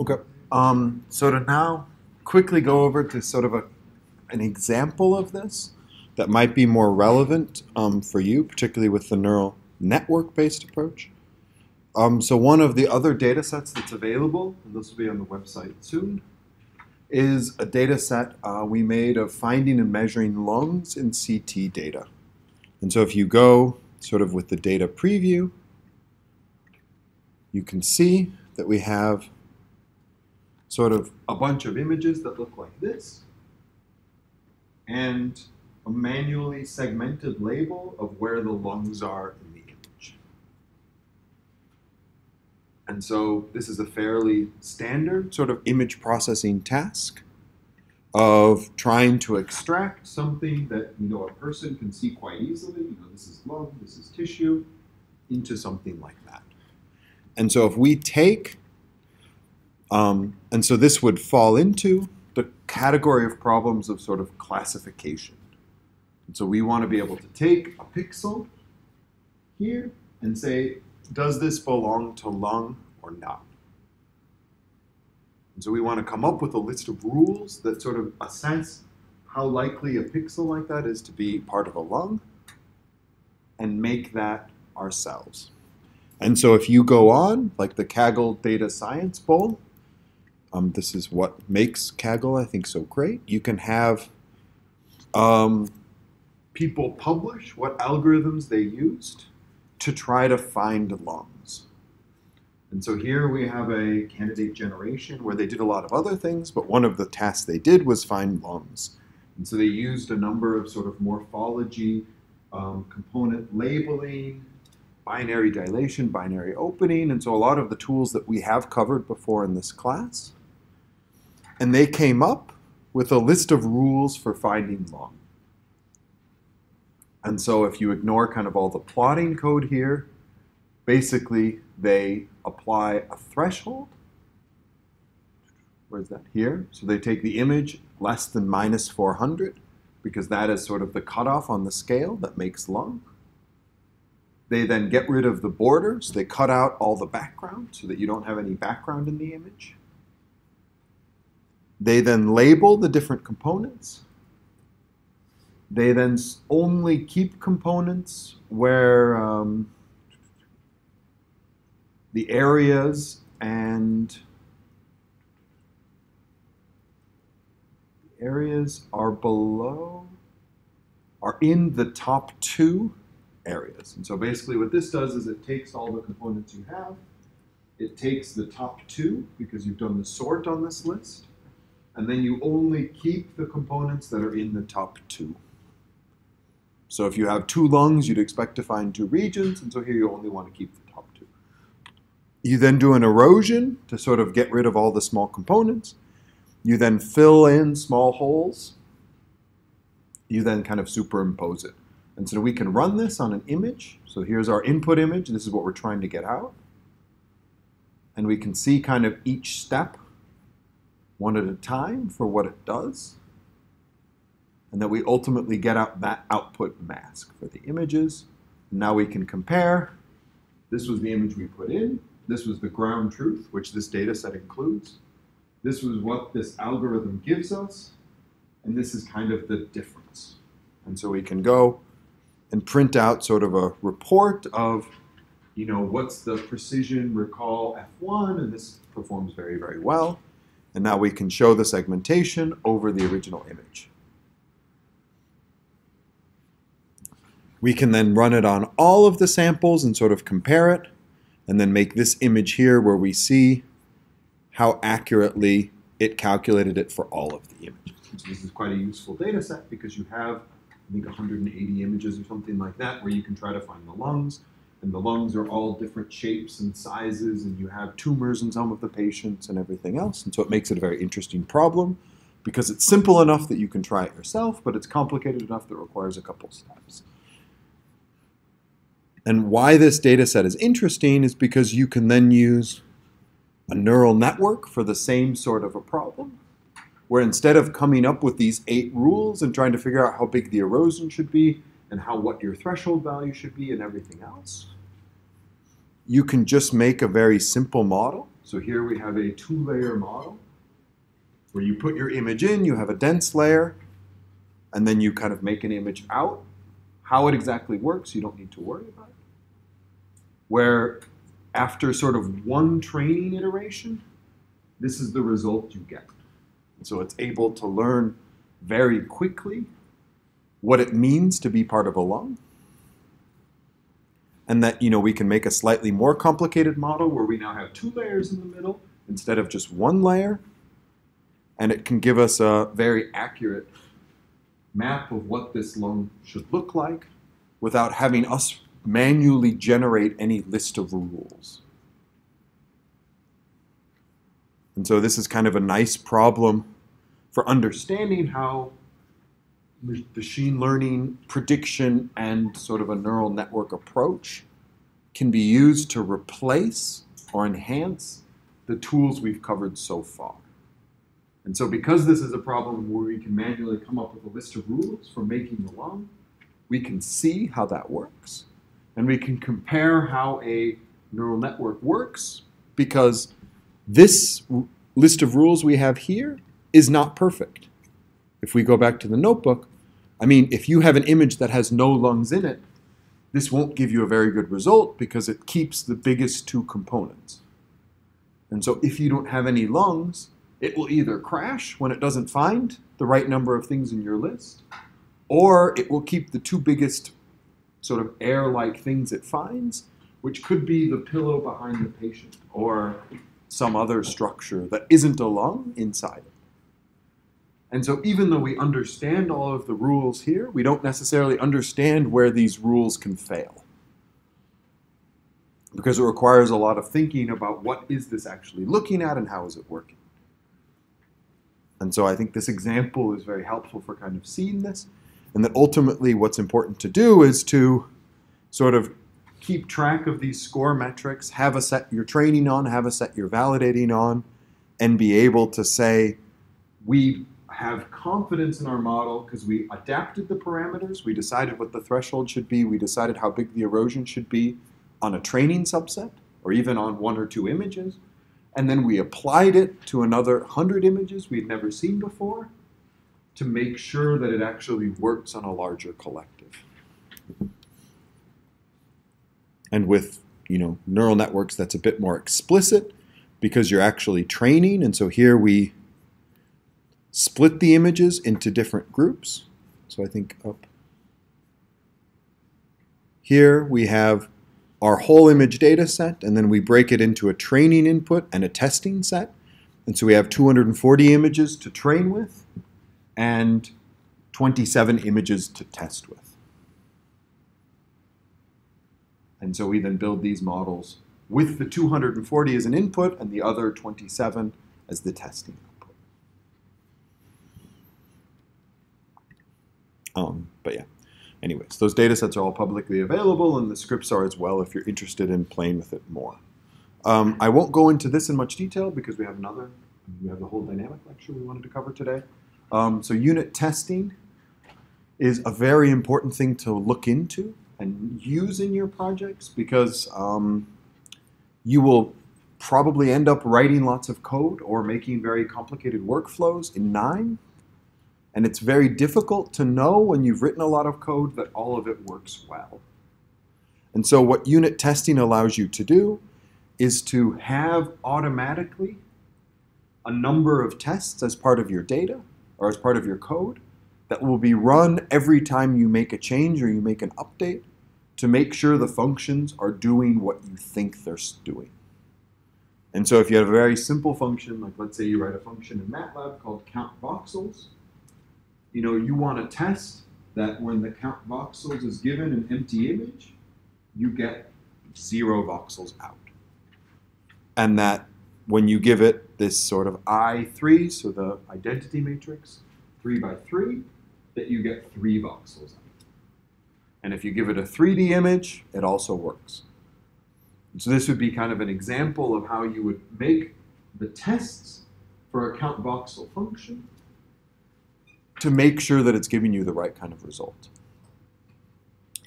Okay. Um, so to now quickly go over to sort of a, an example of this that might be more relevant um, for you, particularly with the neural network-based approach. Um, so one of the other data sets that's available, and this will be on the website soon, is a data set uh, we made of finding and measuring lungs in CT data. And so if you go sort of with the data preview, you can see that we have sort of a bunch of images that look like this and a manually segmented label of where the lungs are in the image. And so this is a fairly standard sort of image processing task of trying to extract something that you know a person can see quite easily. You know, this is lung, this is tissue, into something like that. And so if we take, um, and so this would fall into the category of problems of sort of classification. And so we want to be able to take a pixel here and say, does this belong to lung or not? And so we want to come up with a list of rules that sort of assess how likely a pixel like that is to be part of a lung and make that ourselves. And so if you go on, like the Kaggle Data Science Bowl, um, this is what makes Kaggle, I think, so great. You can have um, people publish what algorithms they used to try to find lungs. And so here we have a candidate generation where they did a lot of other things, but one of the tasks they did was find lungs. And so they used a number of sort of morphology, um, component labeling, binary dilation, binary opening, and so a lot of the tools that we have covered before in this class. And they came up with a list of rules for finding lung. And so if you ignore kind of all the plotting code here, basically they apply a threshold. Where's that? Here. So they take the image less than minus 400 because that is sort of the cutoff on the scale that makes lung. They then get rid of the borders. They cut out all the background so that you don't have any background in the image. They then label the different components. They then only keep components where um, the areas and areas are below, are in the top two areas. And so basically what this does is it takes all the components you have, it takes the top two because you've done the sort on this list, and then you only keep the components that are in the top two. So if you have two lungs, you'd expect to find two regions, and so here you only want to keep the top two. You then do an erosion to sort of get rid of all the small components. You then fill in small holes. You then kind of superimpose it. And so we can run this on an image. So here's our input image. This is what we're trying to get out. And we can see kind of each step one at a time for what it does. And that we ultimately get out that output mask for the images. Now we can compare. This was the image we put in. This was the ground truth, which this data set includes. This was what this algorithm gives us. And this is kind of the difference. And so we can go and print out sort of a report of, you know, what's the precision recall F1, and this performs very, very well. And now we can show the segmentation over the original image. We can then run it on all of the samples and sort of compare it, and then make this image here where we see how accurately it calculated it for all of the images. So this is quite a useful data set because you have I think 180 images or something like that, where you can try to find the lungs. And the lungs are all different shapes and sizes, and you have tumors in some of the patients and everything else. And so it makes it a very interesting problem because it's simple enough that you can try it yourself, but it's complicated enough that it requires a couple steps. And why this data set is interesting is because you can then use a neural network for the same sort of a problem where instead of coming up with these eight rules and trying to figure out how big the erosion should be and how what your threshold value should be and everything else, you can just make a very simple model. So here we have a two-layer model where you put your image in, you have a dense layer, and then you kind of make an image out. How it exactly works, you don't need to worry about. it. Where after sort of one training iteration, this is the result you get. So it's able to learn very quickly what it means to be part of a lung. And that, you know, we can make a slightly more complicated model where we now have two layers in the middle instead of just one layer. And it can give us a very accurate map of what this lung should look like without having us manually generate any list of rules. And so this is kind of a nice problem for understanding how machine learning prediction and sort of a neural network approach can be used to replace or enhance the tools we've covered so far. And so because this is a problem where we can manually come up with a list of rules for making the lung, we can see how that works. And we can compare how a neural network works because this list of rules we have here is not perfect. If we go back to the notebook, I mean, if you have an image that has no lungs in it, this won't give you a very good result because it keeps the biggest two components. And so if you don't have any lungs, it will either crash when it doesn't find the right number of things in your list, or it will keep the two biggest sort of air-like things it finds, which could be the pillow behind the patient or some other structure that isn't a lung inside it. And so even though we understand all of the rules here, we don't necessarily understand where these rules can fail. Because it requires a lot of thinking about what is this actually looking at and how is it working. And so I think this example is very helpful for kind of seeing this. And that ultimately what's important to do is to sort of keep track of these score metrics, have a set you're training on, have a set you're validating on, and be able to say, we have confidence in our model because we adapted the parameters, we decided what the threshold should be, we decided how big the erosion should be on a training subset, or even on one or two images, and then we applied it to another 100 images we'd never seen before to make sure that it actually works on a larger collective. And with you know neural networks that's a bit more explicit because you're actually training, and so here we split the images into different groups. So I think up here we have our whole image data set, and then we break it into a training input and a testing set. And so we have 240 images to train with and 27 images to test with. And so we then build these models with the 240 as an input and the other 27 as the testing. Um, but yeah, anyways, those data sets are all publicly available and the scripts are as well if you're interested in playing with it more. Um, I won't go into this in much detail because we have another, we have the whole dynamic lecture we wanted to cover today. Um, so unit testing is a very important thing to look into and use in your projects because um, you will probably end up writing lots of code or making very complicated workflows in KNIME and it's very difficult to know when you've written a lot of code that all of it works well. And so what unit testing allows you to do is to have automatically a number of tests as part of your data or as part of your code that will be run every time you make a change or you make an update to make sure the functions are doing what you think they're doing. And so if you have a very simple function, like let's say you write a function in MATLAB called count voxels, you know, you want to test that when the count voxels is given an empty image, you get zero voxels out. And that when you give it this sort of I3, so the identity matrix, 3 by 3, that you get 3 voxels out. And if you give it a 3D image, it also works. So this would be kind of an example of how you would make the tests for a count voxel function to make sure that it's giving you the right kind of result.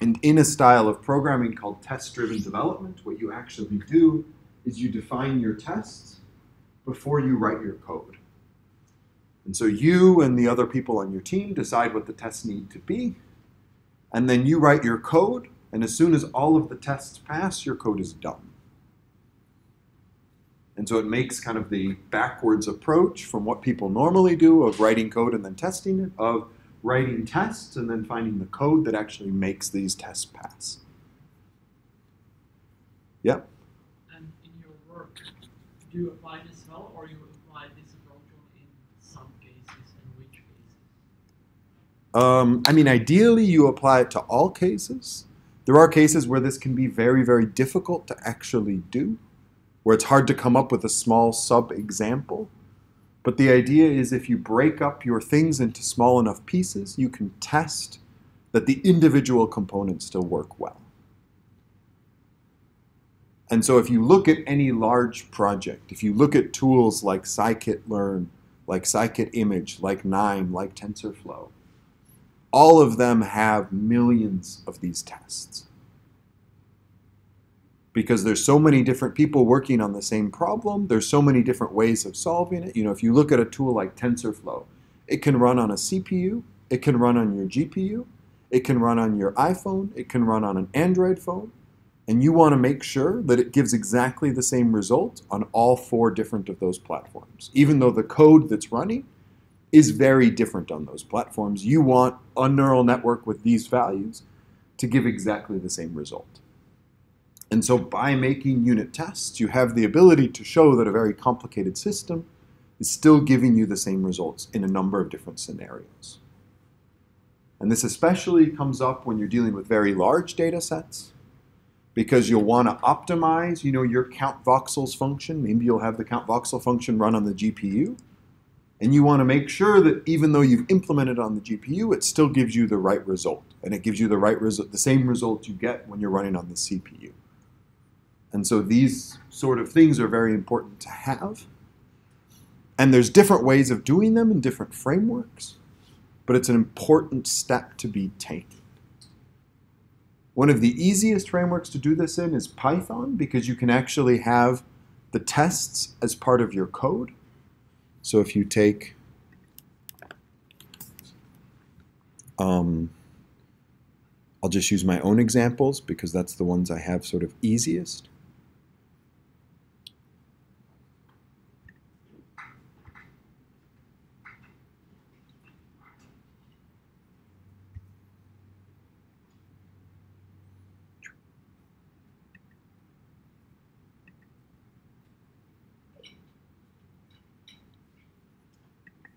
And in a style of programming called test-driven development, what you actually do is you define your tests before you write your code. And so you and the other people on your team decide what the tests need to be, and then you write your code, and as soon as all of the tests pass, your code is done. And so it makes kind of the backwards approach from what people normally do of writing code and then testing it, of writing tests and then finding the code that actually makes these tests pass. Yep. And in your work, do you apply this well or you apply this approach in some cases and which cases? Um, I mean, ideally, you apply it to all cases. There are cases where this can be very, very difficult to actually do, where it's hard to come up with a small sub example. But the idea is if you break up your things into small enough pieces, you can test that the individual components still work well. And so if you look at any large project, if you look at tools like scikit-learn, like scikit-image, like KNIME, like TensorFlow, all of them have millions of these tests. Because there's so many different people working on the same problem, there's so many different ways of solving it. You know, if you look at a tool like TensorFlow, it can run on a CPU, it can run on your GPU, it can run on your iPhone, it can run on an Android phone, and you want to make sure that it gives exactly the same result on all four different of those platforms. Even though the code that's running is very different on those platforms, you want a neural network with these values to give exactly the same result. And so by making unit tests, you have the ability to show that a very complicated system is still giving you the same results in a number of different scenarios. And this especially comes up when you're dealing with very large data sets because you'll want to optimize, you know, your count voxels function. Maybe you'll have the count voxel function run on the GPU. And you want to make sure that even though you've implemented on the GPU, it still gives you the right result. And it gives you the right result, the same result you get when you're running on the CPU. And so these sort of things are very important to have. And there's different ways of doing them in different frameworks, but it's an important step to be taken. One of the easiest frameworks to do this in is Python because you can actually have the tests as part of your code. So if you take um, I'll just use my own examples because that's the ones I have sort of easiest.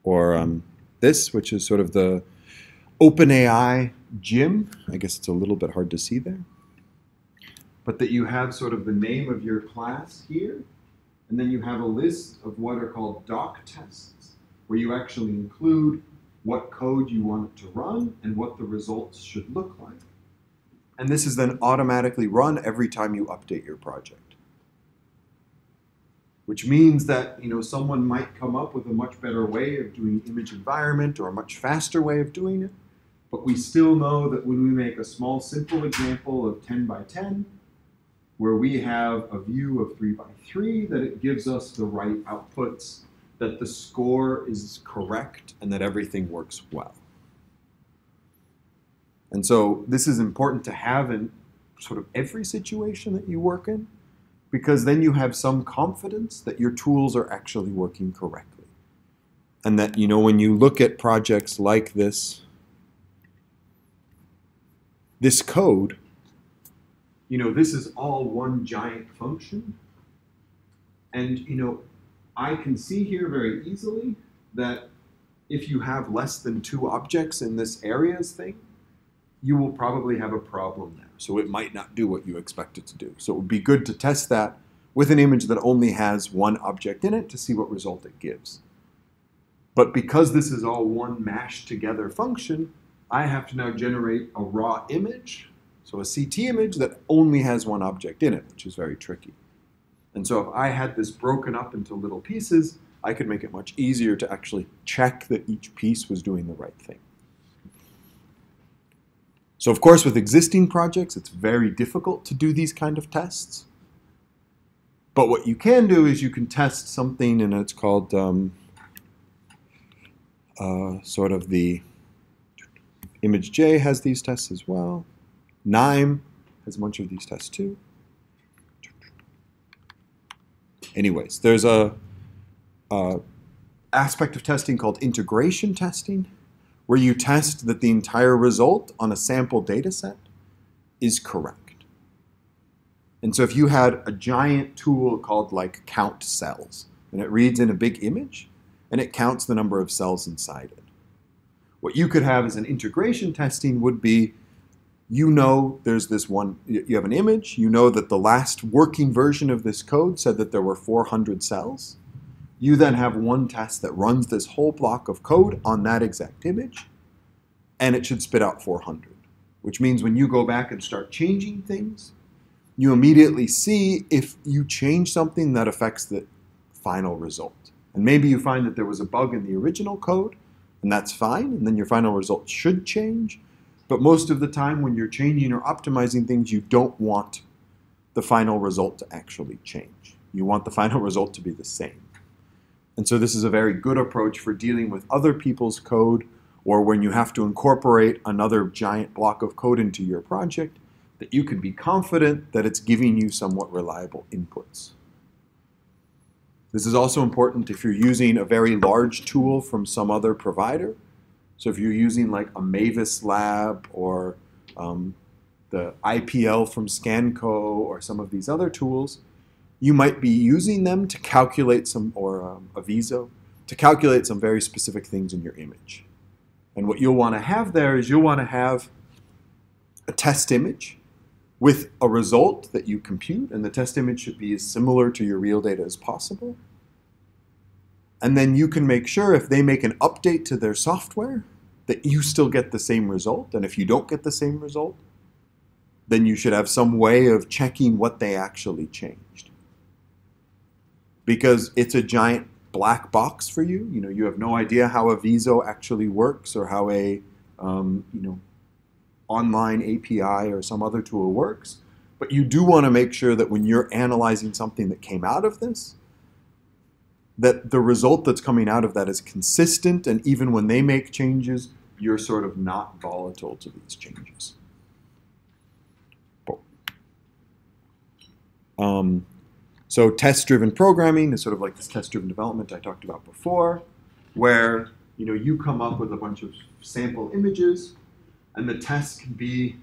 Or um, this, which is sort of the OpenAI gym. I guess it's a little bit hard to see there. But that you have sort of the name of your class here, and then you have a list of what are called doc tests, where you actually include what code you want it to run and what the results should look like. And this is then automatically run every time you update your project which means that you know someone might come up with a much better way of doing image environment or a much faster way of doing it. But we still know that when we make a small simple example of 10 by 10, where we have a view of 3 by 3, that it gives us the right outputs, that the score is correct, and that everything works well. And so this is important to have in sort of every situation that you work in because then you have some confidence that your tools are actually working correctly. And that, you know, when you look at projects like this, this code, you know, this is all one giant function. And, you know, I can see here very easily that if you have less than two objects in this areas thing, you will probably have a problem there. So it might not do what you expect it to do. So it would be good to test that with an image that only has one object in it to see what result it gives. But because this is all one mashed together function, I have to now generate a raw image, so a CT image that only has one object in it, which is very tricky. And so if I had this broken up into little pieces, I could make it much easier to actually check that each piece was doing the right thing. So of course, with existing projects, it's very difficult to do these kind of tests. But what you can do is you can test something, and it's called um, uh, sort of the ImageJ has these tests as well. KNIME has a bunch of these tests too. Anyways, there's a, a aspect of testing called integration testing, where you test that the entire result on a sample data set is correct. And so if you had a giant tool called like count cells, and it reads in a big image, and it counts the number of cells inside it. What you could have as an integration testing would be you know there's this one, you have an image, you know that the last working version of this code said that there were 400 cells. You then have one test that runs this whole block of code on that exact image, and it should spit out 400, which means when you go back and start changing things, you immediately see if you change something that affects the final result. And maybe you find that there was a bug in the original code, and that's fine, and then your final result should change. But most of the time, when you're changing or optimizing things, you don't want the final result to actually change. You want the final result to be the same. And so, this is a very good approach for dealing with other people's code or when you have to incorporate another giant block of code into your project, that you can be confident that it's giving you somewhat reliable inputs. This is also important if you're using a very large tool from some other provider so if you're using like a MeVisLab or um, the IPL from Scanco or some of these other tools, you might be using them to calculate some, or um, Avizo, to calculate some very specific things in your image. And what you'll want to have there is you'll want to have a test image with a result that you compute, and the test image should be as similar to your real data as possible. And then you can make sure if they make an update to their software that you still get the same result. And if you don't get the same result, then you should have some way of checking what they actually changed. Because it's a giant black box for you. You know, you have no idea how Avizo actually works or how a um, you know online API or some other tool works. But you do want to make sure that when you're analyzing something that came out of this, that the result that's coming out of that is consistent, and even when they make changes, you're sort of not volatile to these changes. Um, so test-driven programming is sort of like this test-driven development I talked about before, where you know you come up with a bunch of sample images, and the test can be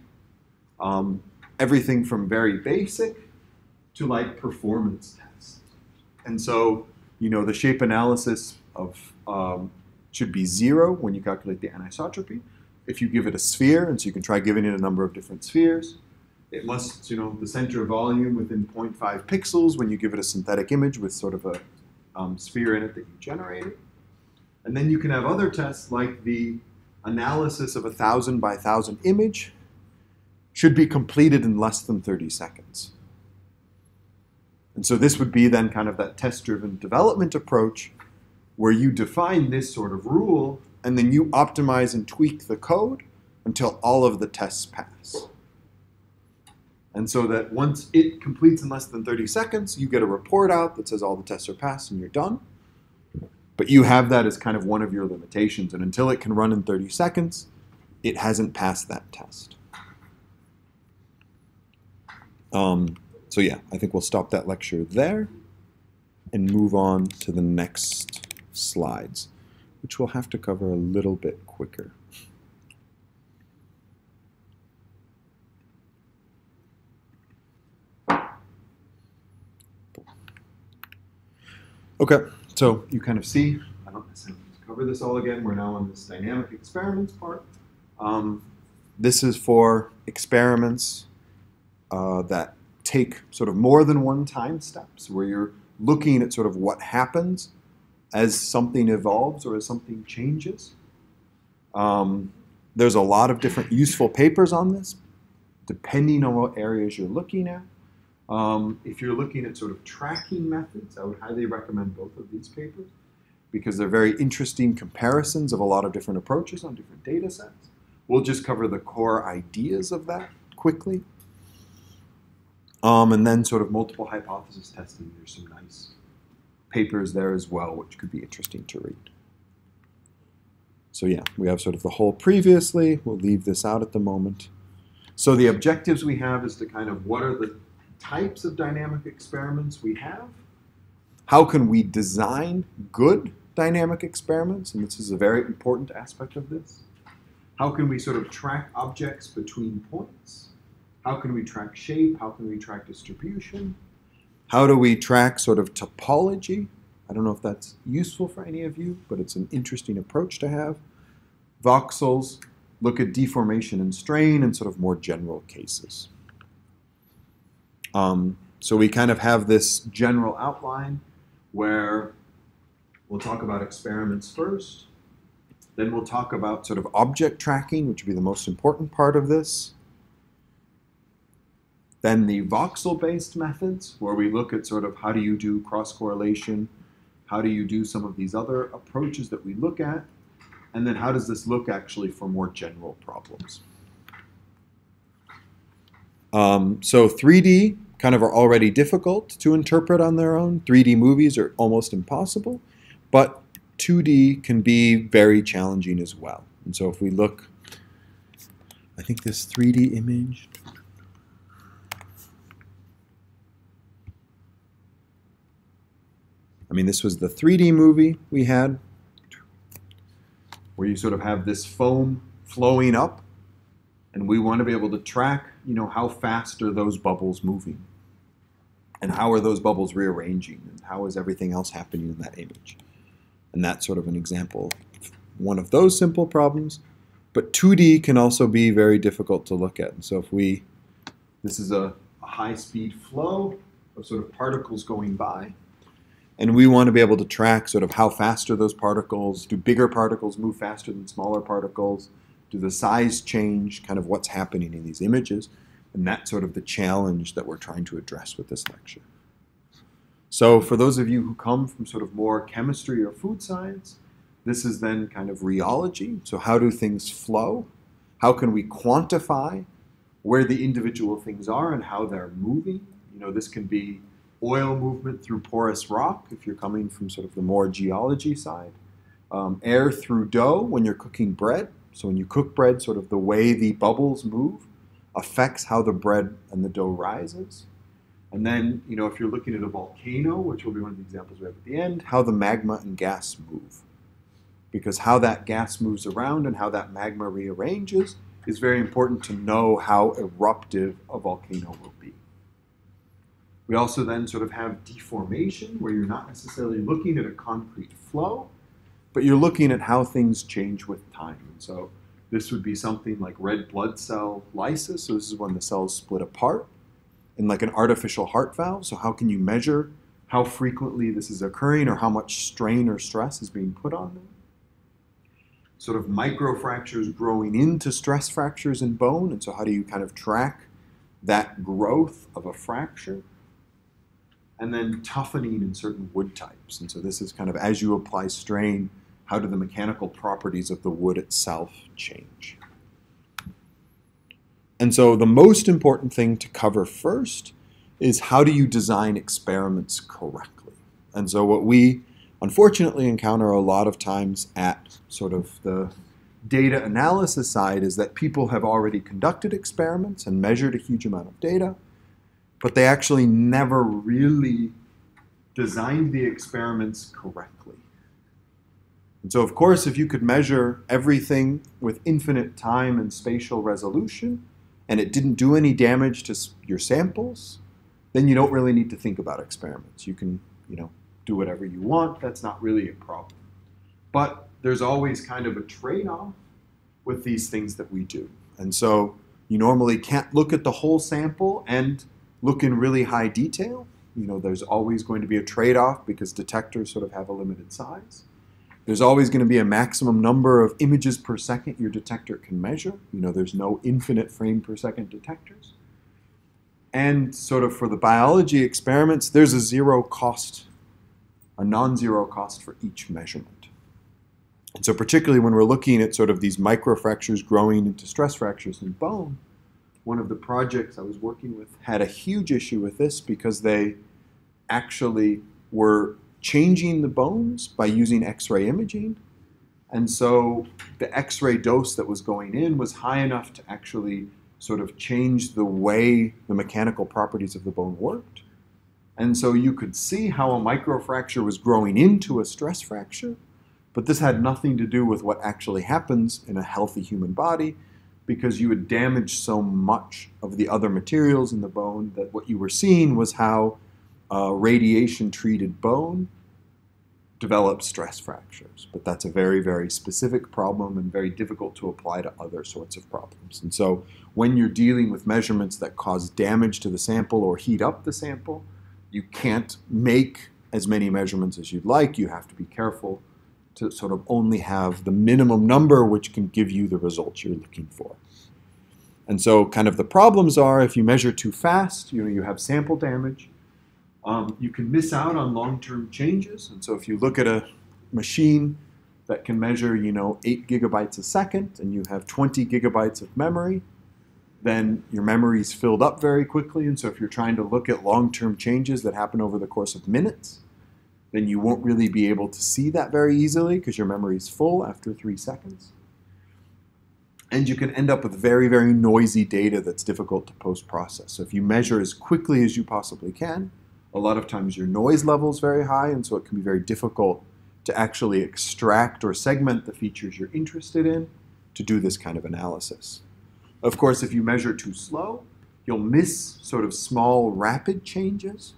um, everything from very basic to like performance tests. And so you know, the shape analysis of um, should be zero when you calculate the anisotropy. If you give it a sphere, and so you can try giving it a number of different spheres, it must, you know, the center of volume within 0.5 pixels when you give it a synthetic image with sort of a um, sphere in it that you generated. And then you can have other tests like the analysis of a thousand by thousand image should be completed in less than 30 seconds. And so this would be then kind of that test-driven development approach where you define this sort of rule and then you optimize and tweak the code until all of the tests pass. And so that once it completes in less than 30 seconds, you get a report out that says all the tests are passed and you're done. But you have that as kind of one of your limitations. And until it can run in 30 seconds, it hasn't passed that test. Um, so yeah, I think we'll stop that lecture there and move on to the next slides, which we'll have to cover a little bit quicker. Okay, so you kind of see, I don't necessarily cover this all again. We're now on this dynamic experiments part. Um, this is for experiments uh, that take sort of more than one time steps where you're looking at sort of what happens as something evolves or as something changes. Um, there's a lot of different useful papers on this, depending on what areas you're looking at. Um, if you're looking at sort of tracking methods, I would highly recommend both of these papers because they're very interesting comparisons of a lot of different approaches on different data sets. We'll just cover the core ideas of that quickly. Um, and then sort of multiple hypothesis testing. There's some nice papers there as well, which could be interesting to read. So yeah, we have sort of the whole previously. We'll leave this out at the moment. So the objectives we have is to kind of what are the types of dynamic experiments we have? How can we design good dynamic experiments? And this is a very important aspect of this. How can we sort of track objects between points? How can we track shape? How can we track distribution? How do we track sort of topology? I don't know if that's useful for any of you, but it's an interesting approach to have. Voxels look at deformation and strain in sort of more general cases. Um, so we kind of have this general outline where we'll talk about experiments first. Then we'll talk about sort of object tracking, which would be the most important part of this. Then the voxel-based methods, where we look at sort of how do you do cross-correlation, how do you do some of these other approaches that we look at, and then how does this look actually for more general problems. Um, so 3D kind of are already difficult to interpret on their own. 3D movies are almost impossible, but 2D can be very challenging as well. And so if we look, I think this 3D image, I mean, this was the 3D movie we had, where you sort of have this foam flowing up, and we want to be able to track, you know, how fast are those bubbles moving, and how are those bubbles rearranging, and how is everything else happening in that image. And that's sort of an example of one of those simple problems. But 2D can also be very difficult to look at. And so if we, this is a, a high-speed flow of sort of particles going by, and we want to be able to track sort of how fast are those particles. Do bigger particles move faster than smaller particles? Do the size change? Kind of what's happening in these images. And that's sort of the challenge that we're trying to address with this lecture. So for those of you who come from sort of more chemistry or food science, this is then kind of rheology. So how do things flow? How can we quantify where the individual things are and how they're moving? You know, this can be oil movement through porous rock, if you're coming from sort of the more geology side. Um, air through dough when you're cooking bread. So when you cook bread, sort of the way the bubbles move affects how the bread and the dough rises. And then, you know, if you're looking at a volcano, which will be one of the examples we have at the end, how the magma and gas move. Because how that gas moves around and how that magma rearranges is very important to know how eruptive a volcano will be. We also then sort of have deformation, where you're not necessarily looking at a concrete flow, but you're looking at how things change with time. And so this would be something like red blood cell lysis. So this is when the cells split apart in like an artificial heart valve. So how can you measure how frequently this is occurring or how much strain or stress is being put on them? Sort of microfractures growing into stress fractures in bone. And so how do you kind of track that growth of a fracture? and then toughening in certain wood types. And so this is kind of as you apply strain, how do the mechanical properties of the wood itself change? And so the most important thing to cover first is how do you design experiments correctly? And so what we unfortunately encounter a lot of times at sort of the data analysis side is that people have already conducted experiments and measured a huge amount of data but they actually never really designed the experiments correctly. And so, of course, if you could measure everything with infinite time and spatial resolution, and it didn't do any damage to your samples, then you don't really need to think about experiments. You can, you know, do whatever you want. That's not really a problem. But there's always kind of a trade-off with these things that we do. And so you normally can't look at the whole sample and look in really high detail. You know, there's always going to be a trade-off because detectors sort of have a limited size. There's always going to be a maximum number of images per second your detector can measure. You know, there's no infinite frame per second detectors. And sort of for the biology experiments, there's a zero cost, a non-zero cost for each measurement. And so particularly when we're looking at sort of these microfractures growing into stress fractures in bone, one of the projects I was working with had a huge issue with this because they actually were changing the bones by using X ray imaging. And so the X ray dose that was going in was high enough to actually sort of change the way the mechanical properties of the bone worked. And so you could see how a microfracture was growing into a stress fracture, but this had nothing to do with what actually happens in a healthy human body because you had damaged so much of the other materials in the bone that what you were seeing was how uh, radiation treated bone develops stress fractures. But that's a very, very specific problem and very difficult to apply to other sorts of problems. And so when you're dealing with measurements that cause damage to the sample or heat up the sample, you can't make as many measurements as you'd like. You have to be careful to sort of only have the minimum number which can give you the results you're looking for. And so kind of the problems are if you measure too fast, you know, you have sample damage. Um, you can miss out on long-term changes. And so if you look at a machine that can measure, you know, 8 gigabytes a second and you have 20 gigabytes of memory, then your memory is filled up very quickly. And so if you're trying to look at long-term changes that happen over the course of minutes, then you won't really be able to see that very easily because your memory is full after three seconds. And you can end up with very, very noisy data that's difficult to post-process. So if you measure as quickly as you possibly can, a lot of times your noise level is very high, and so it can be very difficult to actually extract or segment the features you're interested in to do this kind of analysis. Of course, if you measure too slow, you'll miss sort of small rapid changes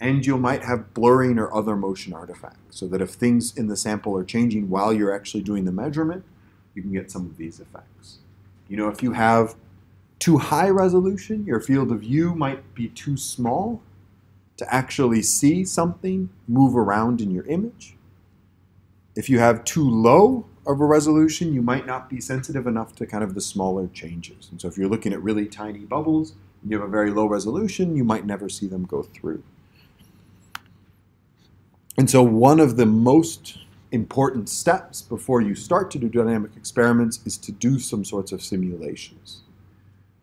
and you might have blurring or other motion artifacts so that if things in the sample are changing while you're actually doing the measurement, you can get some of these effects. You know, if you have too high resolution, your field of view might be too small to actually see something move around in your image. If you have too low of a resolution, you might not be sensitive enough to kind of the smaller changes. And so if you're looking at really tiny bubbles and you have a very low resolution, you might never see them go through. And so, one of the most important steps before you start to do dynamic experiments is to do some sorts of simulations.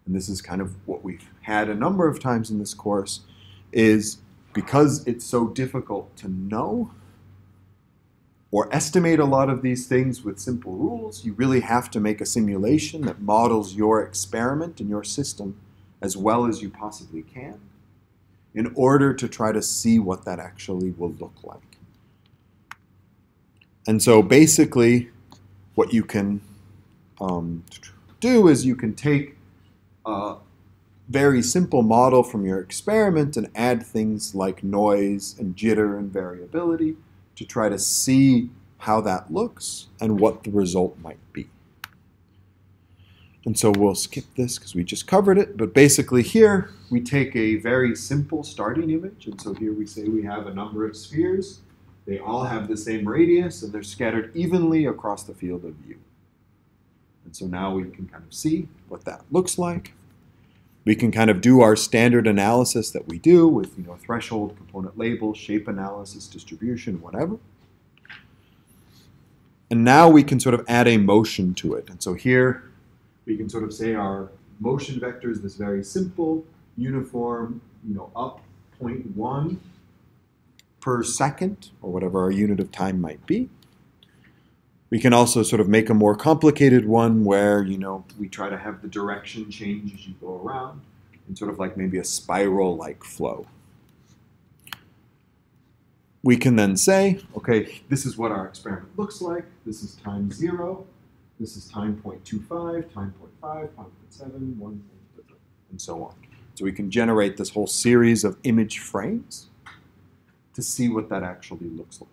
And this is kind of what we've had a number of times in this course is because it's so difficult to know or estimate a lot of these things with simple rules, you really have to make a simulation that models your experiment and your system as well as you possibly can in order to try to see what that actually will look like. And so basically, what you can um, do is you can take a very simple model from your experiment and add things like noise and jitter and variability to try to see how that looks and what the result might be. And so we'll skip this because we just covered it. But basically here, we take a very simple starting image. And so here we say we have a number of spheres. They all have the same radius, and they're scattered evenly across the field of view. And so now we can kind of see what that looks like. We can kind of do our standard analysis that we do with you know, threshold, component label, shape analysis, distribution, whatever. And now we can sort of add a motion to it. And so here we can sort of say our motion vector is this very simple, uniform, you know, up 0.1 per second, or whatever our unit of time might be. We can also sort of make a more complicated one where, you know, we try to have the direction change as you go around, and sort of like maybe a spiral-like flow. We can then say, okay, this is what our experiment looks like. This is time zero. This is time 0.25, time 0.5, time 0.7, 1, and so on. So we can generate this whole series of image frames to see what that actually looks like.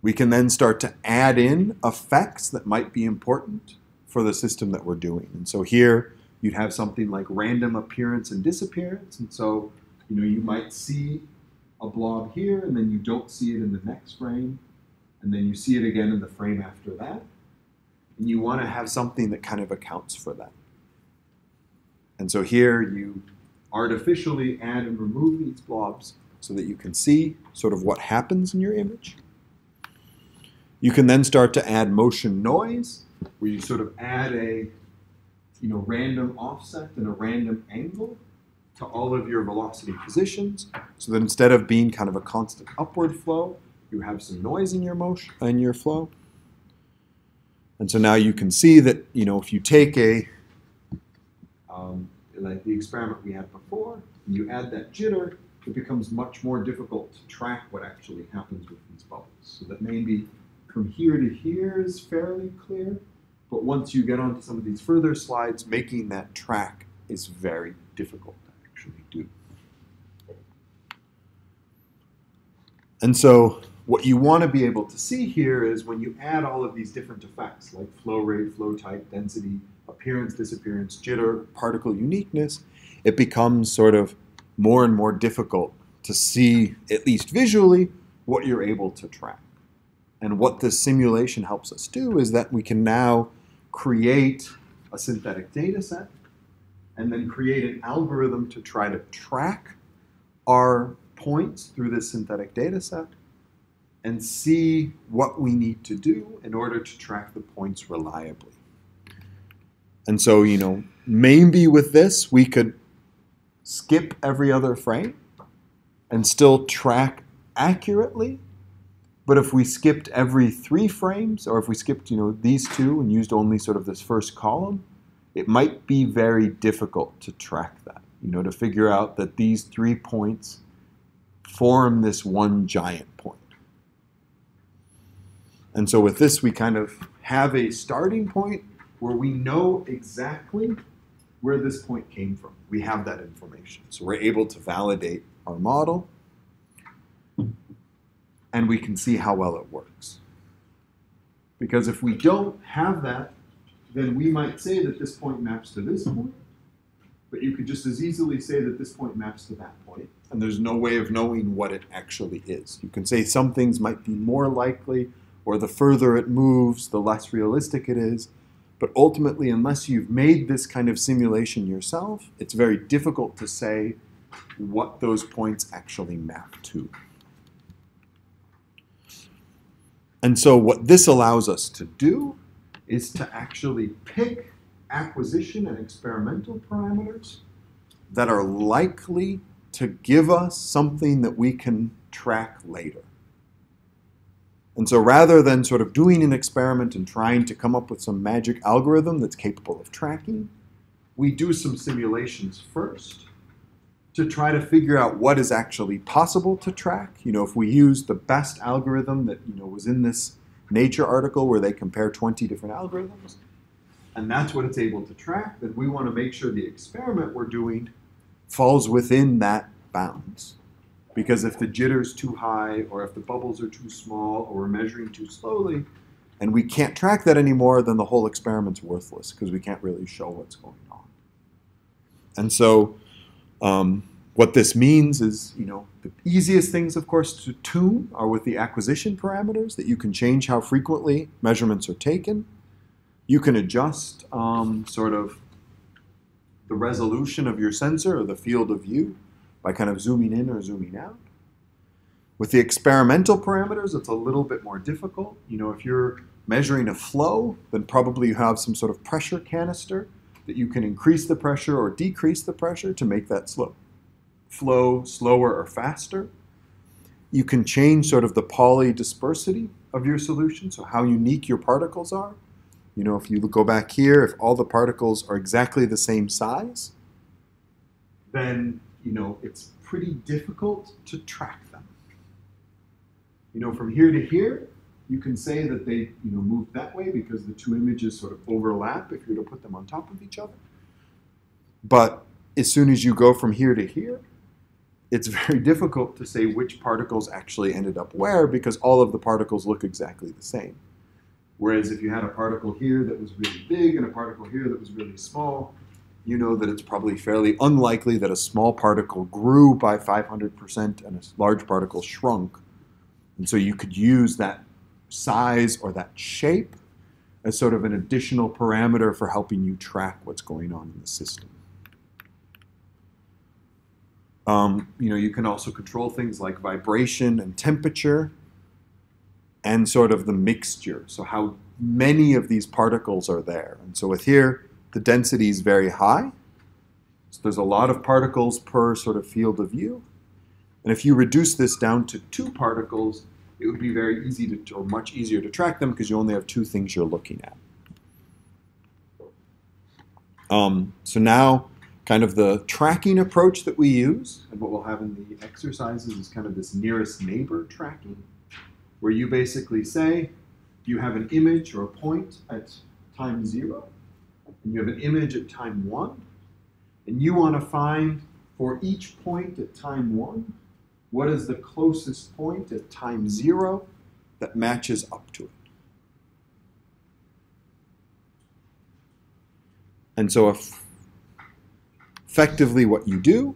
We can then start to add in effects that might be important for the system that we're doing. And so here you'd have something like random appearance and disappearance. And so, you know, you might see a blob here and then you don't see it in the next frame. And then you see it again in the frame after that. And you want to have something that kind of accounts for that. And so here you artificially add and remove these blobs so that you can see sort of what happens in your image. You can then start to add motion noise, where you sort of add a you know, random offset and a random angle to all of your velocity positions, so that instead of being kind of a constant upward flow, you have some noise in your motion in your flow. And so now you can see that you know if you take a um, like the experiment we had before, and you add that jitter, it becomes much more difficult to track what actually happens with these bubbles. So that maybe from here to here is fairly clear, but once you get onto some of these further slides, making that track is very difficult to actually do. And so what you want to be able to see here is when you add all of these different effects like flow rate, flow type, density, appearance, disappearance, jitter, particle uniqueness, it becomes sort of more and more difficult to see, at least visually, what you're able to track. And what this simulation helps us do is that we can now create a synthetic data set and then create an algorithm to try to track our points through this synthetic data set and see what we need to do in order to track the points reliably. And so, you know, maybe with this we could skip every other frame and still track accurately. But if we skipped every three frames, or if we skipped, you know, these two and used only sort of this first column, it might be very difficult to track that. You know, to figure out that these three points form this one giant point. And so with this, we kind of have a starting point where we know exactly where this point came from. We have that information. So we're able to validate our model and we can see how well it works. Because if we don't have that, then we might say that this point maps to this point, but you could just as easily say that this point maps to that point, and there's no way of knowing what it actually is. You can say some things might be more likely, or the further it moves, the less realistic it is, but ultimately, unless you've made this kind of simulation yourself, it's very difficult to say what those points actually map to. And so what this allows us to do is to actually pick acquisition and experimental parameters that are likely to give us something that we can track later. And so rather than sort of doing an experiment and trying to come up with some magic algorithm that's capable of tracking, we do some simulations first to try to figure out what is actually possible to track. You know, if we use the best algorithm that, you know, was in this Nature article where they compare 20 different algorithms, and that's what it's able to track, then we want to make sure the experiment we're doing falls within that bounds. Because if the jitter's too high, or if the bubbles are too small, or we're measuring too slowly, and we can't track that anymore, then the whole experiment's worthless because we can't really show what's going on. And so, um, what this means is, you know, the easiest things, of course, to tune are with the acquisition parameters that you can change how frequently measurements are taken. You can adjust um, sort of the resolution of your sensor or the field of view by kind of zooming in or zooming out. With the experimental parameters, it's a little bit more difficult. You know, if you're measuring a flow, then probably you have some sort of pressure canister that you can increase the pressure or decrease the pressure to make that slow flow slower or faster. You can change sort of the polydispersity of your solution, so how unique your particles are. You know, if you go back here, if all the particles are exactly the same size, then you know, it's pretty difficult to track them. You know, from here to here, you can say that they, you know, move that way because the two images sort of overlap if you were to put them on top of each other. But as soon as you go from here to here, it's very difficult to say which particles actually ended up where because all of the particles look exactly the same. Whereas if you had a particle here that was really big and a particle here that was really small, you know that it's probably fairly unlikely that a small particle grew by 500% and a large particle shrunk. And so you could use that size or that shape as sort of an additional parameter for helping you track what's going on in the system. Um, you know, you can also control things like vibration and temperature and sort of the mixture. So how many of these particles are there. And so with here, the density is very high. So there's a lot of particles per sort of field of view. And if you reduce this down to two particles, it would be very easy to, or much easier to track them because you only have two things you're looking at. Um, so now, kind of the tracking approach that we use, and what we'll have in the exercises is kind of this nearest neighbor tracking, where you basically say you have an image or a point at time zero, and you have an image at time one, and you want to find for each point at time one, what is the closest point at time zero that matches up to it. And so effectively what you do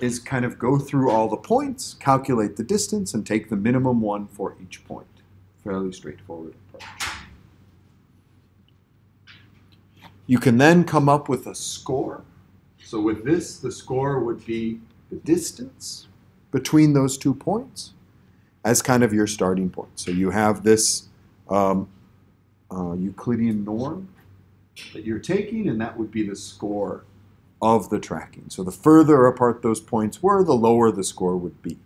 is kind of go through all the points, calculate the distance, and take the minimum one for each point. Fairly straightforward approach. You can then come up with a score. So with this, the score would be the distance between those two points as kind of your starting point. So you have this um, uh, Euclidean norm that you're taking, and that would be the score of the tracking. So the further apart those points were, the lower the score would be.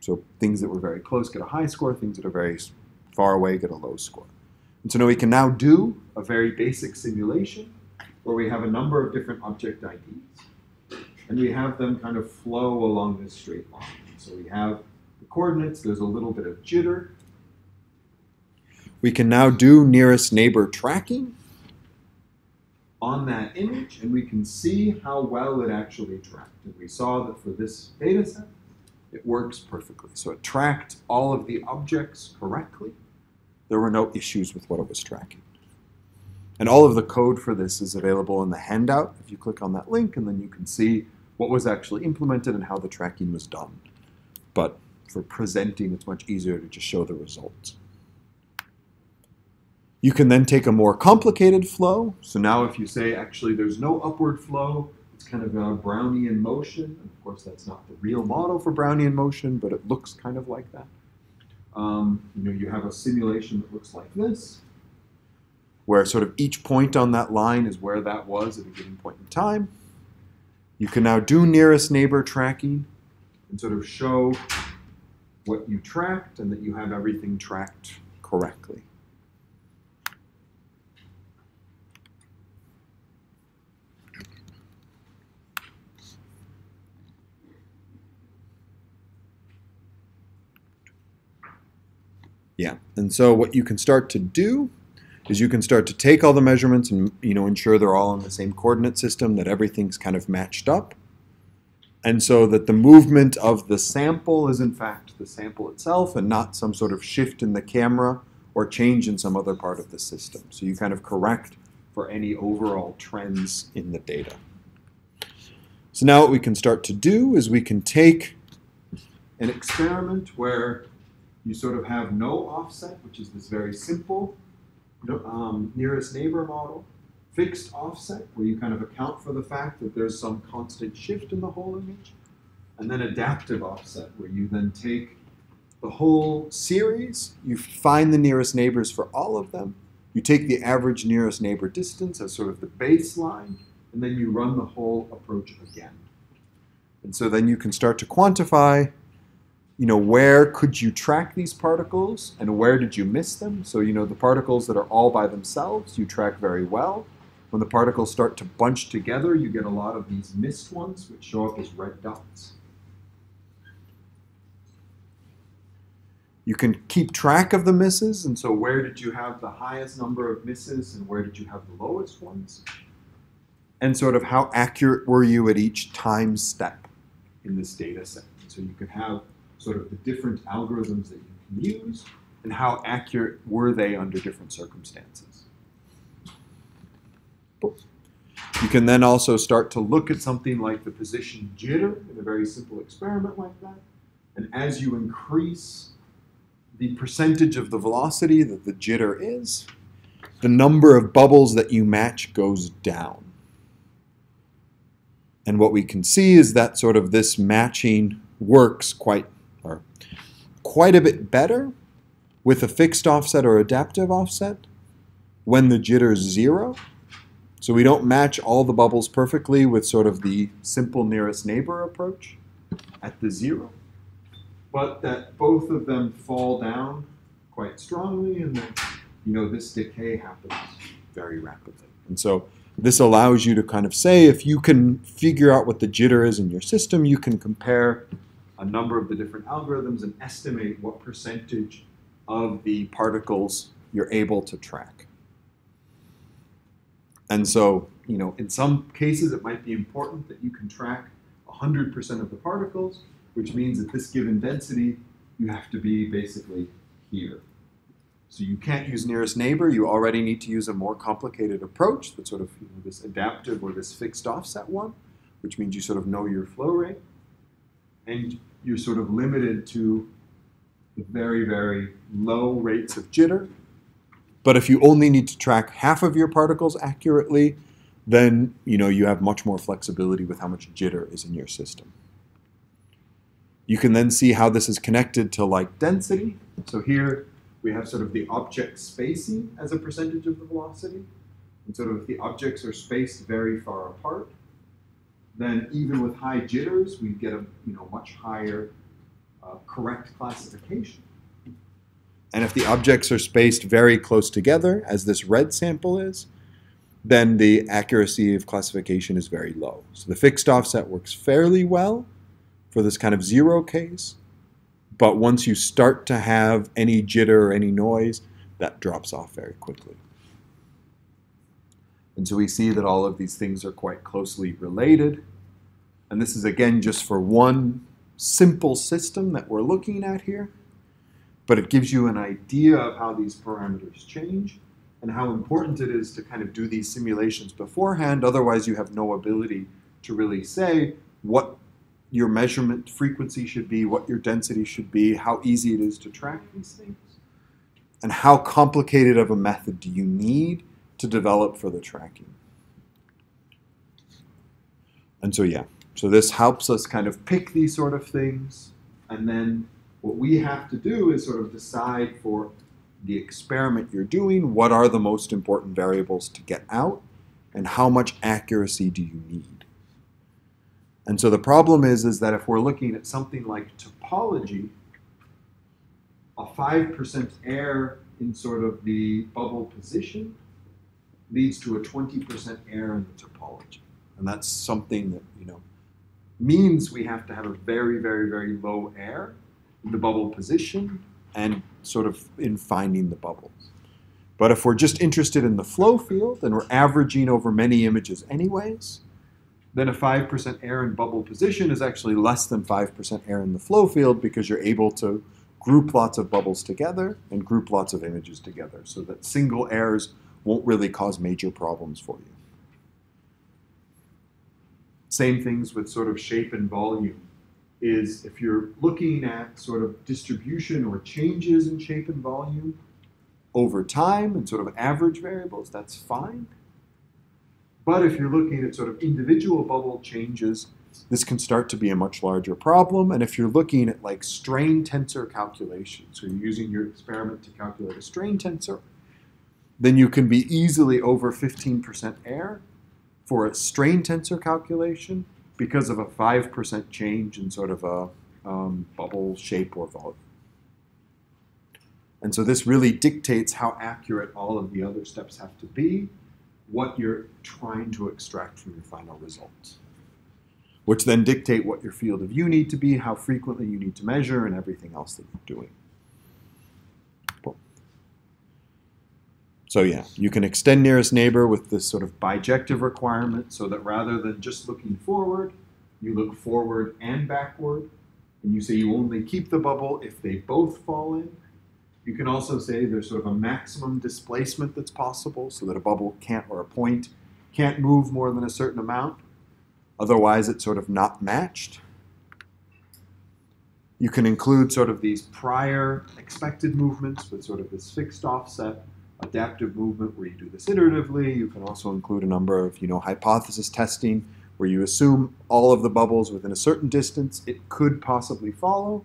So things that were very close get a high score, things that are very far away get a low score. And so now we can now do a very basic simulation where we have a number of different object IDs, and we have them kind of flow along this straight line. So we have the coordinates, there's a little bit of jitter. We can now do nearest neighbor tracking on that image and we can see how well it actually tracked. And we saw that for this data set, it works perfectly. So it tracked all of the objects correctly. There were no issues with what it was tracking. And all of the code for this is available in the handout. If you click on that link, and then you can see what was actually implemented and how the tracking was done. But for presenting, it's much easier to just show the results. You can then take a more complicated flow. So now if you say actually there's no upward flow, it's kind of a Brownian motion. And of course that's not the real model for Brownian motion, but it looks kind of like that. Um, you know, you have a simulation that looks like this, where sort of each point on that line is where that was at a given point in time. You can now do nearest neighbor tracking and sort of show what you tracked and that you have everything tracked correctly. Yeah. And so what you can start to do is you can start to take all the measurements and you know ensure they're all in the same coordinate system, that everything's kind of matched up. And so that the movement of the sample is in fact the sample itself and not some sort of shift in the camera or change in some other part of the system. So you kind of correct for any overall trends in the data. So now what we can start to do is we can take an experiment where you sort of have no offset, which is this very simple um, nearest neighbor model, fixed offset, where you kind of account for the fact that there's some constant shift in the whole image, and then adaptive offset, where you then take the whole series, you find the nearest neighbors for all of them, you take the average nearest neighbor distance as sort of the baseline, and then you run the whole approach again. And so then you can start to quantify you know, where could you track these particles and where did you miss them? So, you know, the particles that are all by themselves, you track very well. When the particles start to bunch together, you get a lot of these missed ones, which show up as red dots. You can keep track of the misses, and so where did you have the highest number of misses and where did you have the lowest ones? And sort of how accurate were you at each time step in this data set? So you could have sort of the different algorithms that you can use and how accurate were they under different circumstances. You can then also start to look at something like the position jitter in a very simple experiment like that. And as you increase the percentage of the velocity that the jitter is, the number of bubbles that you match goes down. And what we can see is that sort of this matching works quite quite a bit better with a fixed offset or adaptive offset when the jitter is zero. So we don't match all the bubbles perfectly with sort of the simple nearest neighbor approach at the zero, but that both of them fall down quite strongly and that, you know, this decay happens very rapidly. And so this allows you to kind of say if you can figure out what the jitter is in your system, you can compare a number of the different algorithms and estimate what percentage of the particles you're able to track. And so, you know, in some cases it might be important that you can track 100% of the particles, which means at this given density, you have to be basically here. So you can't use nearest neighbor. You already need to use a more complicated approach, that sort of you know, this adaptive or this fixed offset one, which means you sort of know your flow rate. And you're sort of limited to the very, very low rates of jitter. But if you only need to track half of your particles accurately, then you know you have much more flexibility with how much jitter is in your system. You can then see how this is connected to like density. So here we have sort of the object spacing as a percentage of the velocity. And sort of if the objects are spaced very far apart, then even with high jitters, we get a you know much higher uh, correct classification. And if the objects are spaced very close together, as this red sample is, then the accuracy of classification is very low. So the fixed offset works fairly well for this kind of zero case, but once you start to have any jitter or any noise, that drops off very quickly. And so we see that all of these things are quite closely related. And this is again just for one simple system that we're looking at here. But it gives you an idea of how these parameters change and how important it is to kind of do these simulations beforehand. Otherwise, you have no ability to really say what your measurement frequency should be, what your density should be, how easy it is to track these things, and how complicated of a method do you need to develop for the tracking. And so, yeah, so this helps us kind of pick these sort of things, and then what we have to do is sort of decide for the experiment you're doing what are the most important variables to get out, and how much accuracy do you need. And so the problem is, is that if we're looking at something like topology, a 5% error in sort of the bubble position leads to a 20% error in the topology. And that's something that, you know, means we have to have a very, very, very low error in the bubble position and sort of in finding the bubbles. But if we're just interested in the flow field and we're averaging over many images anyways, then a 5% error in bubble position is actually less than 5% error in the flow field because you're able to group lots of bubbles together and group lots of images together so that single errors won't really cause major problems for you. Same things with sort of shape and volume is if you're looking at sort of distribution or changes in shape and volume over time and sort of average variables, that's fine. But if you're looking at sort of individual bubble changes, this can start to be a much larger problem. And if you're looking at like strain tensor calculations, so you're using your experiment to calculate a strain tensor, then you can be easily over 15% error for a strain tensor calculation because of a 5% change in sort of a um, bubble shape or volume. And so this really dictates how accurate all of the other steps have to be what you're trying to extract from your final result, which then dictate what your field of view need to be, how frequently you need to measure, and everything else that you're doing. So yeah, you can extend nearest neighbor with this sort of bijective requirement so that rather than just looking forward, you look forward and backward, and you say you only keep the bubble if they both fall in, you can also say there's sort of a maximum displacement that's possible so that a bubble can't, or a point, can't move more than a certain amount. Otherwise, it's sort of not matched. You can include sort of these prior expected movements with sort of this fixed offset adaptive movement where you do this iteratively. You can also include a number of, you know, hypothesis testing where you assume all of the bubbles within a certain distance it could possibly follow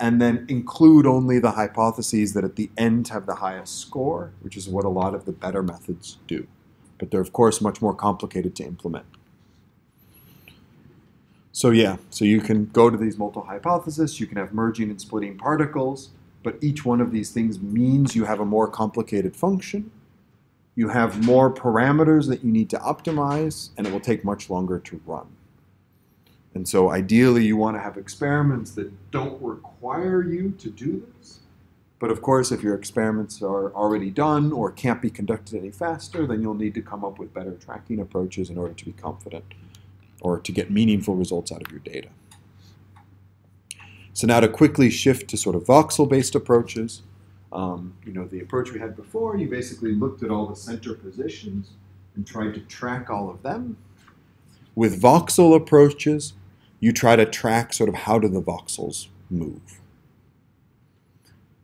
and then include only the hypotheses that at the end have the highest score, which is what a lot of the better methods do. but they're of course much more complicated to implement. So yeah, so you can go to these multiple hypotheses, you can have merging and splitting particles, but each one of these things means you have a more complicated function. You have more parameters that you need to optimize, and it will take much longer to run. And so ideally you want to have experiments that don't require you to do this. But of course, if your experiments are already done or can't be conducted any faster, then you'll need to come up with better tracking approaches in order to be confident or to get meaningful results out of your data. So now to quickly shift to sort of voxel-based approaches, um, you know, the approach we had before, you basically looked at all the center positions and tried to track all of them. With voxel approaches, you try to track sort of how do the voxels move.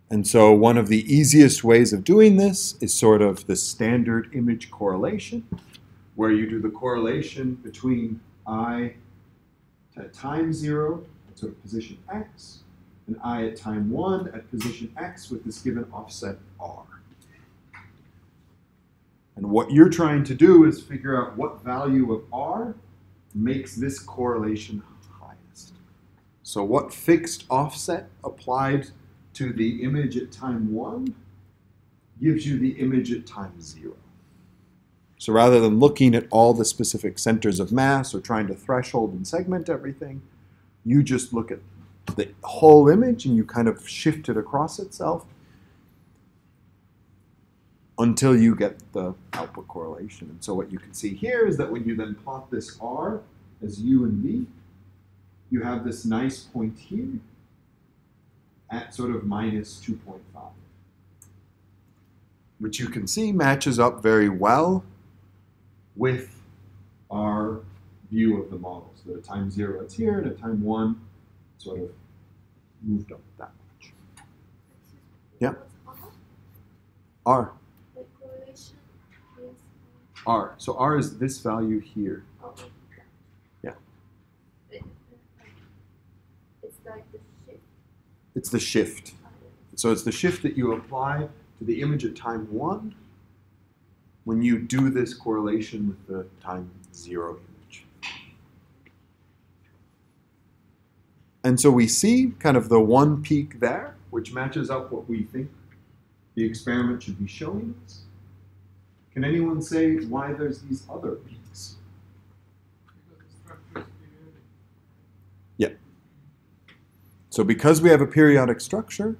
And so one of the easiest ways of doing this is sort of the standard image correlation, where you do the correlation between i at time zero of position x, and i at time one at position x with this given offset r. And what you're trying to do is figure out what value of r makes this correlation highest. So what fixed offset applied to the image at time one gives you the image at time zero. So rather than looking at all the specific centers of mass or trying to threshold and segment everything, you just look at the whole image and you kind of shift it across itself until you get the output correlation. And so what you can see here is that when you then plot this R as U and V, you have this nice point here at sort of minus 2.5, which you can see matches up very well with our view of the model. So at time zero it's here, and at time one sort of moved up that much. Yeah. R. R. So R is this value here. Yeah. It's like the shift. It's the shift. So it's the shift that you apply to the image at time one when you do this correlation with the time zero image. And so we see kind of the one peak there, which matches up what we think the experiment should be showing us. Can anyone say why there's these other peaks? Periodic. So because we have a periodic structure,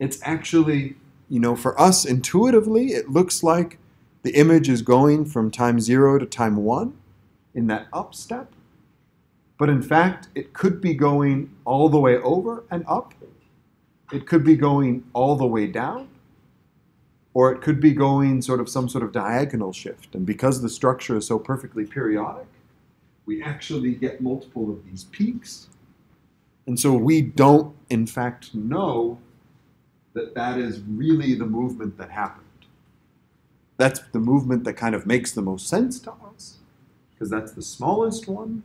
it's actually, you know, for us intuitively, it looks like the image is going from time zero to time one in that up step. But in fact, it could be going all the way over and up. It could be going all the way down. Or it could be going sort of some sort of diagonal shift. And because the structure is so perfectly periodic, we actually get multiple of these peaks. And so we don't, in fact, know that that is really the movement that happened. That's the movement that kind of makes the most sense to us, because that's the smallest one.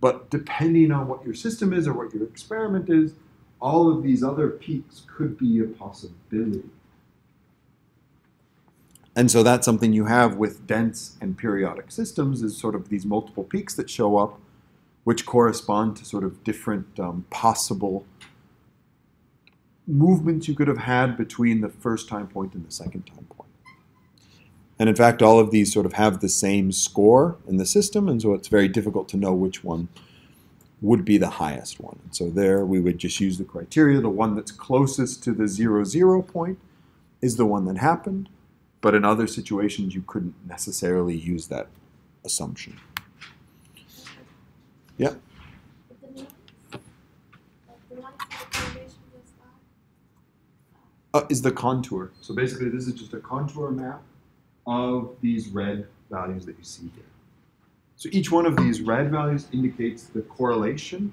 But depending on what your system is or what your experiment is, all of these other peaks could be a possibility. And so that's something you have with dense and periodic systems is sort of these multiple peaks that show up, which correspond to sort of different um, possible movements you could have had between the first time point and the second time point. And in fact, all of these sort of have the same score in the system, and so it's very difficult to know which one would be the highest one. And so there we would just use the criteria. The one that's closest to the zero zero point is the one that happened, but in other situations you couldn't necessarily use that assumption. Yeah. Uh, is the contour. So basically, this is just a contour map of these red values that you see here. So each one of these red values indicates the correlation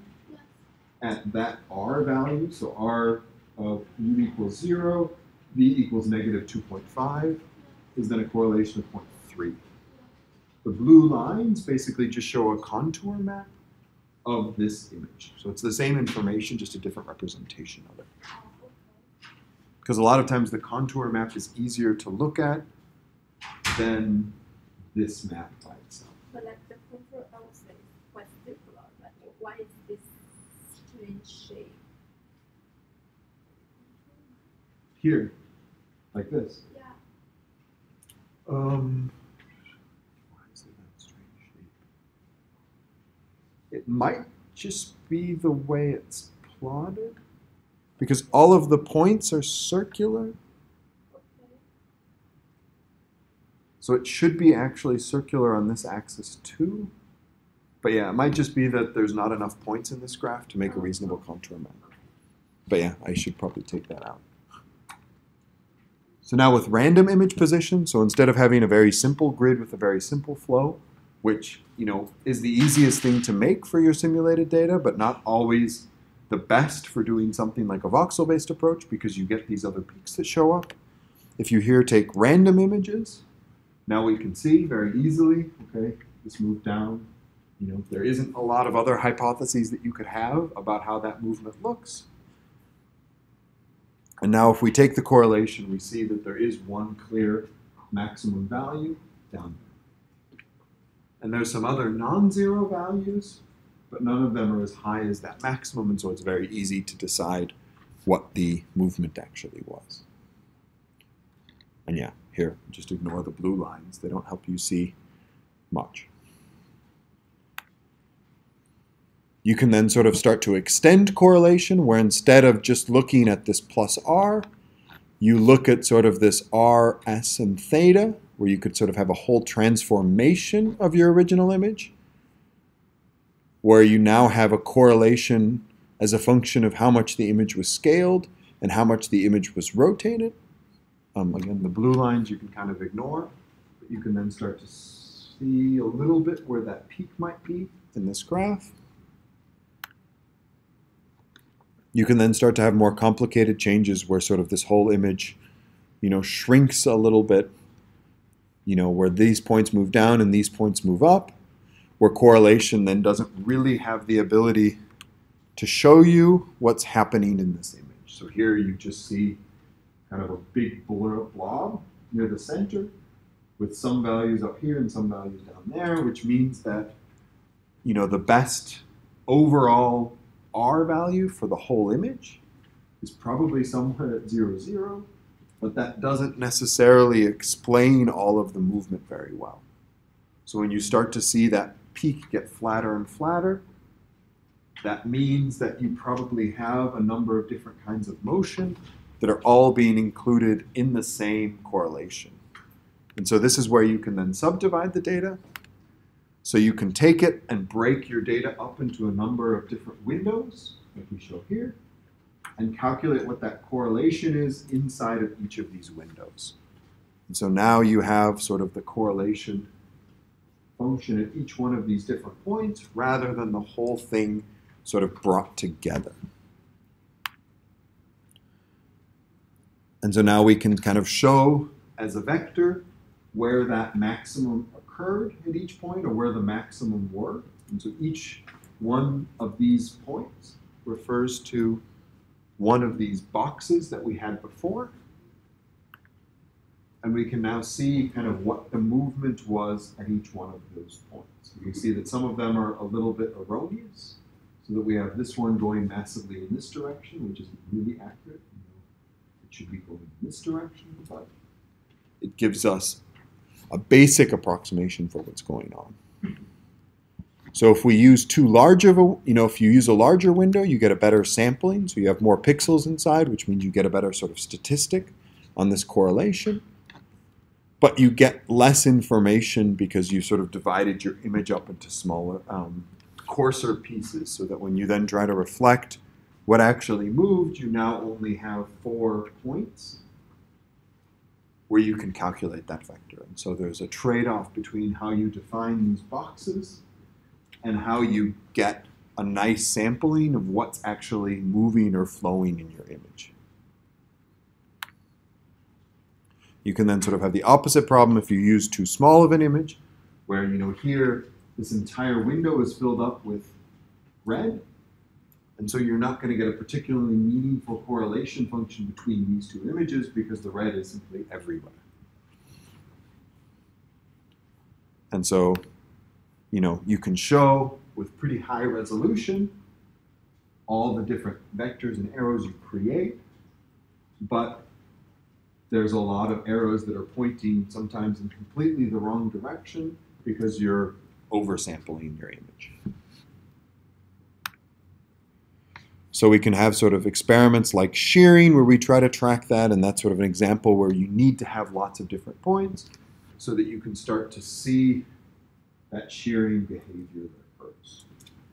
at that R value. So R of U equals 0, V equals negative 2.5 is then a correlation of 0.3. The blue lines basically just show a contour map of this image. So it's the same information, just a different representation of it. Because a lot of times the contour map is easier to look at than this map by itself. But like the contour, I would say quite simpler. Like why is this strange shape? Here, like this. Yeah. Um, why is it that strange shape? It might just be the way it's plotted, because all of the points are circular. Okay. So it should be actually circular on this axis too. But yeah, it might just be that there's not enough points in this graph to make a reasonable contour map. But yeah, I should probably take that out. So now with random image position, so instead of having a very simple grid with a very simple flow, which you know is the easiest thing to make for your simulated data, but not always the best for doing something like a voxel-based approach because you get these other peaks that show up. If you here take random images, now we can see very easily, okay, this move down. You know, there isn't a lot of other hypotheses that you could have about how that movement looks. And now if we take the correlation, we see that there is one clear maximum value down there. And there's some other non-zero values, but none of them are as high as that maximum, and so it's very easy to decide what the movement actually was. And yeah, here, just ignore the blue lines. They don't help you see much. You can then sort of start to extend correlation where instead of just looking at this plus r, you look at sort of this r, s, and theta, where you could sort of have a whole transformation of your original image, where you now have a correlation as a function of how much the image was scaled and how much the image was rotated. Um, again, the blue lines you can kind of ignore, but you can then start to see a little bit where that peak might be in this graph. You can then start to have more complicated changes where sort of this whole image, you know, shrinks a little bit, you know, where these points move down and these points move up, where correlation then doesn't really have the ability to show you what's happening in this image. So here you just see kind of a big blur blob near the center with some values up here and some values down there, which means that you know the best overall R value for the whole image is probably somewhere at zero zero, but that doesn't necessarily explain all of the movement very well. So when you start to see that peak get flatter and flatter, that means that you probably have a number of different kinds of motion that are all being included in the same correlation. And so this is where you can then subdivide the data. So you can take it and break your data up into a number of different windows, like we show here, and calculate what that correlation is inside of each of these windows. And so now you have sort of the correlation function at each one of these different points rather than the whole thing sort of brought together. And so now we can kind of show as a vector where that maximum occurred at each point or where the maximum were. And so each one of these points refers to one of these boxes that we had before. And we can now see kind of what the movement was at each one of those points. You can see that some of them are a little bit erroneous, so that we have this one going massively in this direction, which isn't really accurate. Should be going in this direction, it gives us a basic approximation for what's going on. So if we use too large of a, you know, if you use a larger window, you get a better sampling, so you have more pixels inside, which means you get a better sort of statistic on this correlation. But you get less information because you sort of divided your image up into smaller, um, coarser pieces, so that when you then try to reflect what actually moved, you now only have four points where you can calculate that vector. And so there's a trade-off between how you define these boxes and how you get a nice sampling of what's actually moving or flowing in your image. You can then sort of have the opposite problem if you use too small of an image, where you know here this entire window is filled up with red, and so you're not going to get a particularly meaningful correlation function between these two images because the red is simply everywhere. And so, you know, you can show with pretty high resolution all the different vectors and arrows you create, but there's a lot of arrows that are pointing sometimes in completely the wrong direction because you're oversampling your image. So we can have sort of experiments like shearing where we try to track that, and that's sort of an example where you need to have lots of different points so that you can start to see that shearing behavior that occurs.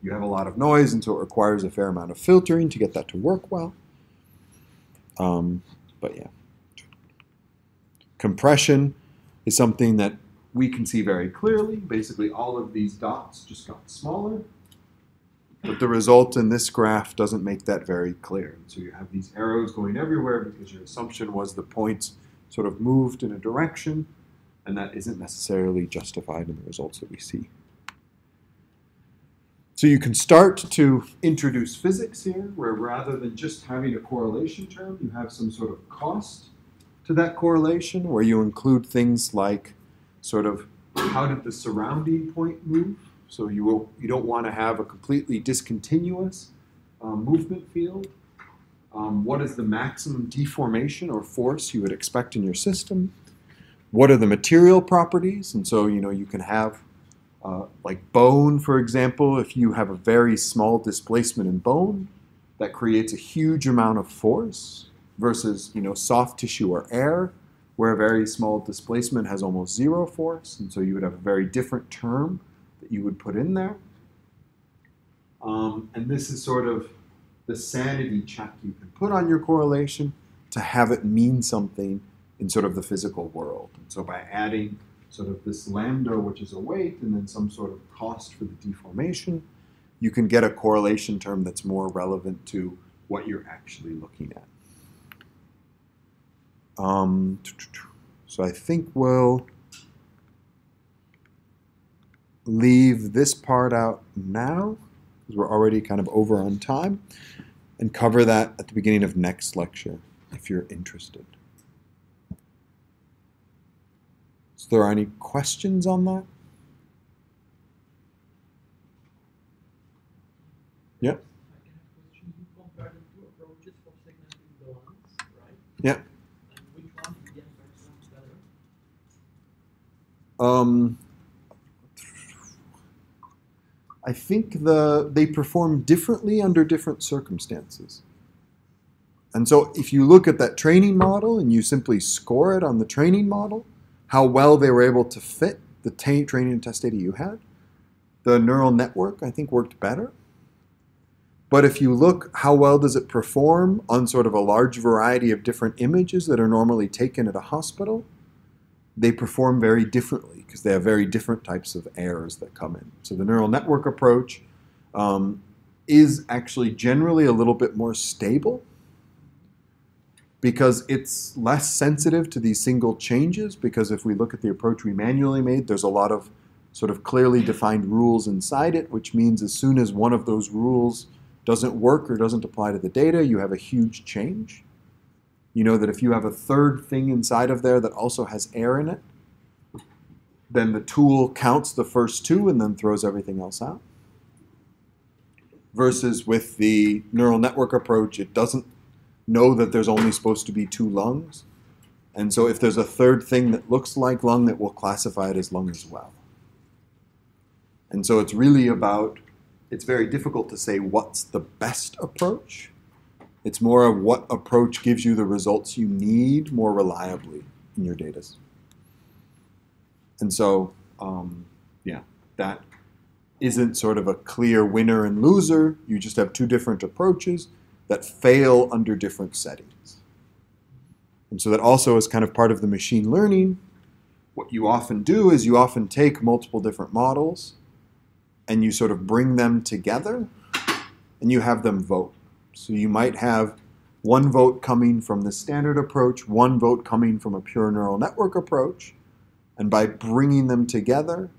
You have a lot of noise, and so it requires a fair amount of filtering to get that to work well. Um, but yeah. Compression is something that we can see very clearly. Basically, all of these dots just got smaller. But the result in this graph doesn't make that very clear. So you have these arrows going everywhere because your assumption was the points sort of moved in a direction, and that isn't necessarily justified in the results that we see. So you can start to introduce physics here, where rather than just having a correlation term, you have some sort of cost to that correlation, where you include things like sort of how did the surrounding point move? So you will you don't want to have a completely discontinuous um, movement field. Um, what is the maximum deformation or force you would expect in your system? What are the material properties? And so you know you can have uh, like bone, for example. If you have a very small displacement in bone, that creates a huge amount of force versus you know soft tissue or air where a very small displacement has almost zero force and so you would have a very different term that you would put in there. Um, and this is sort of the sanity check you can put on your correlation to have it mean something in sort of the physical world. And so by adding sort of this lambda which is a weight and then some sort of cost for the deformation you can get a correlation term that's more relevant to what you're actually looking at. Um, so I think we'll leave this part out now because we're already kind of over on time and cover that at the beginning of next lecture if you're interested. So there are any questions on that? Yep. I can have a question. You compare the two approaches for segmenting the lines, right? Yep. And which one in the end performs better? Um, I think the they perform differently under different circumstances. And so if you look at that training model and you simply score it on the training model, how well they were able to fit the training and test data you had, the neural network I think worked better. But if you look how well does it perform on sort of a large variety of different images that are normally taken at a hospital, they perform very differently because they have very different types of errors that come in. So the neural network approach um, is actually generally a little bit more stable because it's less sensitive to these single changes. Because if we look at the approach we manually made, there's a lot of sort of clearly defined rules inside it, which means as soon as one of those rules doesn't work or doesn't apply to the data, you have a huge change. You know that if you have a third thing inside of there that also has air in it, then the tool counts the first two and then throws everything else out. Versus with the neural network approach, it doesn't know that there's only supposed to be two lungs. And so if there's a third thing that looks like lung, it will classify it as lung as well. And so it's really about, it's very difficult to say what's the best approach. It's more of what approach gives you the results you need more reliably in your data. And so, um, yeah, that isn't sort of a clear winner and loser. You just have two different approaches that fail under different settings. And so that also is kind of part of the machine learning. What you often do is you often take multiple different models and you sort of bring them together and you have them vote. So you might have one vote coming from the standard approach, one vote coming from a pure neural network approach, and by bringing them together,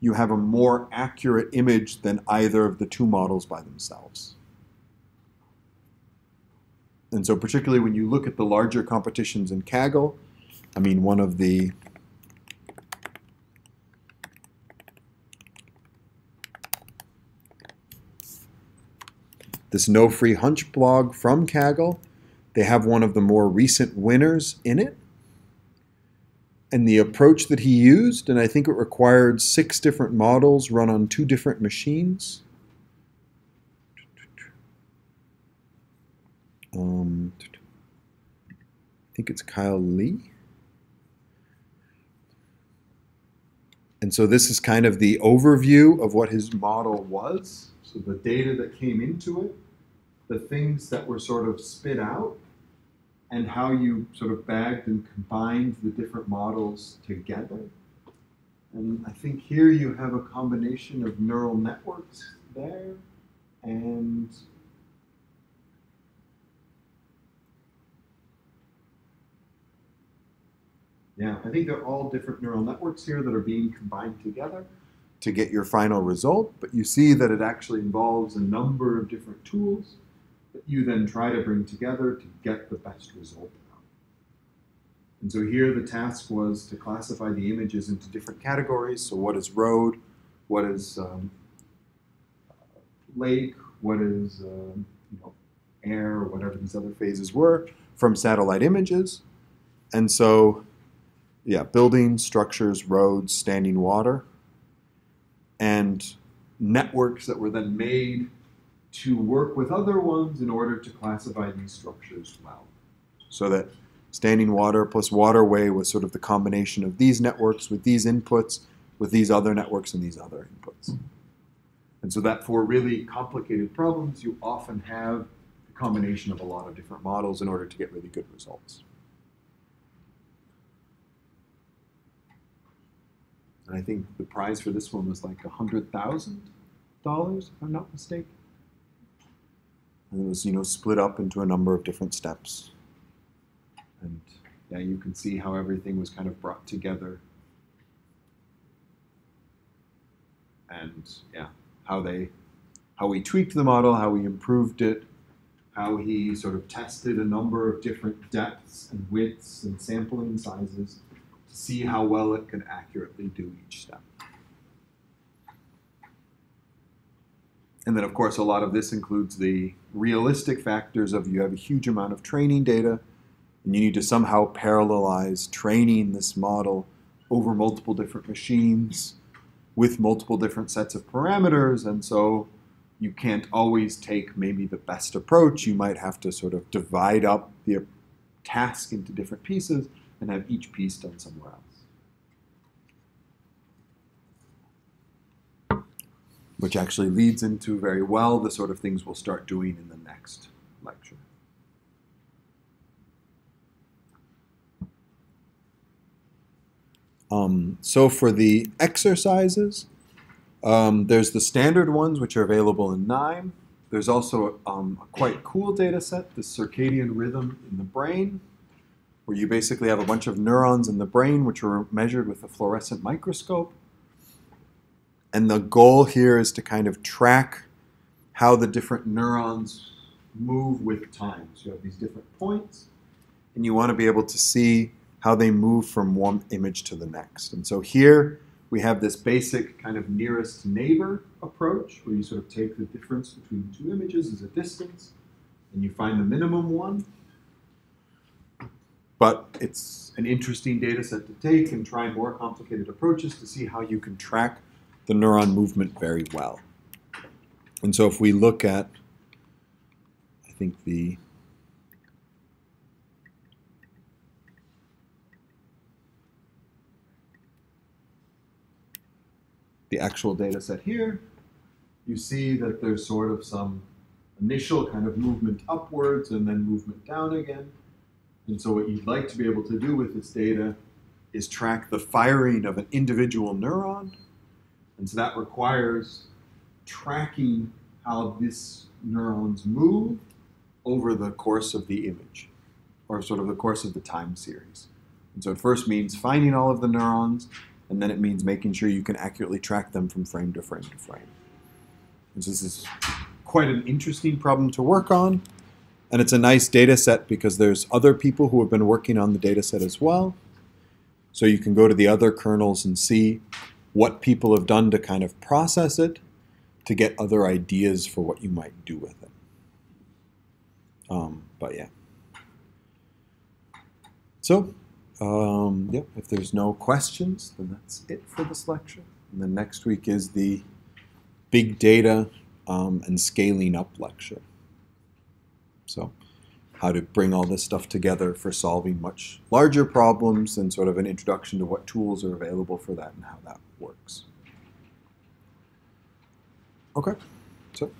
you have a more accurate image than either of the two models by themselves. And so, particularly when you look at the larger competitions in Kaggle, I mean, one of the this No Free Hunch blog from Kaggle. They have one of the more recent winners in it. And the approach that he used, and I think it required six different models run on two different machines. Um, I think it's Kyle Lee. And so this is kind of the overview of what his model was. So the data that came into it, the things that were sort of spit out, and how you sort of bagged and combined the different models together. And I think here you have a combination of neural networks there and Yeah, I think they're all different neural networks here that are being combined together to get your final result, but you see that it actually involves a number of different tools that you then try to bring together to get the best result. And so here the task was to classify the images into different categories. So what is road? What is um, lake? What is um, you know, air? Or whatever these other phases were from satellite images. And so yeah, buildings, structures, roads, standing water, and networks that were then made to work with other ones in order to classify these structures well. So that standing water plus waterway was sort of the combination of these networks with these inputs, with these other networks and these other inputs. And so that for really complicated problems, you often have a combination of a lot of different models in order to get really good results. And I think the prize for this one was like a hundred thousand dollars, if I'm not mistaken. And it was, you know, split up into a number of different steps. And yeah, you can see how everything was kind of brought together. And yeah, how they how we tweaked the model, how we improved it, how he sort of tested a number of different depths and widths and sampling sizes to see how well it could accurately do each step. And then, of course, a lot of this includes the realistic factors of you have a huge amount of training data, and you need to somehow parallelize training this model over multiple different machines with multiple different sets of parameters. And so you can't always take maybe the best approach. You might have to sort of divide up the task into different pieces and have each piece done somewhere else. Which actually leads into very well the sort of things we'll start doing in the next lecture. Um, so for the exercises, um, there's the standard ones which are available in KNIME. There's also um, a quite cool data set, the circadian rhythm in the brain, where you basically have a bunch of neurons in the brain which are measured with a fluorescent microscope. And the goal here is to kind of track how the different neurons move with time. So you have these different points, and you want to be able to see how they move from one image to the next. And so here we have this basic kind of nearest neighbor approach, where you sort of take the difference between two images as a distance, and you find the minimum one. But it's an interesting data set to take and try more complicated approaches to see how you can track the neuron movement very well. And so if we look at, I think the the actual data set here, you see that there's sort of some initial kind of movement upwards and then movement down again. And so what you'd like to be able to do with this data is track the firing of an individual neuron. And so that requires tracking how this neurons move over the course of the image, or sort of the course of the time series. And so it first means finding all of the neurons, and then it means making sure you can accurately track them from frame to frame to frame. And so this is quite an interesting problem to work on, and it's a nice data set because there's other people who have been working on the data set as well. So you can go to the other kernels and see what people have done to kind of process it to get other ideas for what you might do with it. Um, but yeah. So, um, yeah, if there's no questions, then that's it for this lecture. And then next week is the big data um, and scaling up lecture. So, how to bring all this stuff together for solving much larger problems and sort of an introduction to what tools are available for that and how that works. Okay, so